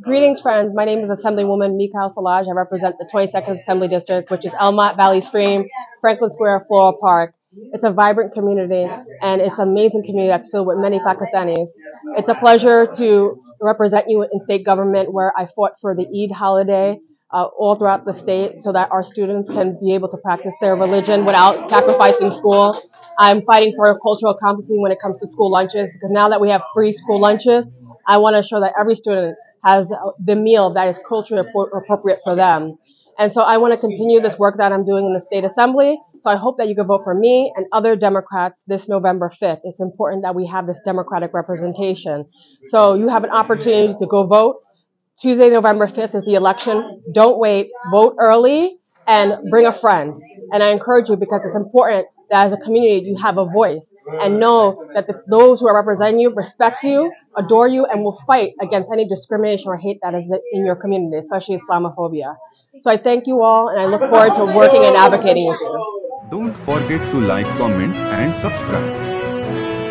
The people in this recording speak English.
Greetings, friends. My name is Assemblywoman Michelle Solages. I represent the 22nd Assembly District, which is Elmont Valley Stream, Franklin Square, Floral Park. It's a vibrant community, and it's an amazing community that's filled with many Pakistanis. It's a pleasure to represent you in state government, where I fought for the Eid holiday uh, all throughout the state so that our students can be able to practice their religion without sacrificing school. I'm fighting for a cultural competency when it comes to school lunches because now that we have free school lunches, I want to ensure that every student has the meal that is culturally appropriate for them. And so I want to continue this work that I'm doing in the state assembly. So I hope that you can vote for me and other Democrats this November 5th. It's important that we have this Democratic representation. So you have an opportunity to go vote. Tuesday, November 5th is the election. Don't wait. Vote early and bring a friend. And I encourage you because it's important that as a community you have a voice and know that the, those who are representing you respect you, adore you, and will fight against any discrimination or hate that is in your community, especially Islamophobia. So I thank you all and I look forward to working and advocating with you. Don't forget to like, comment and subscribe.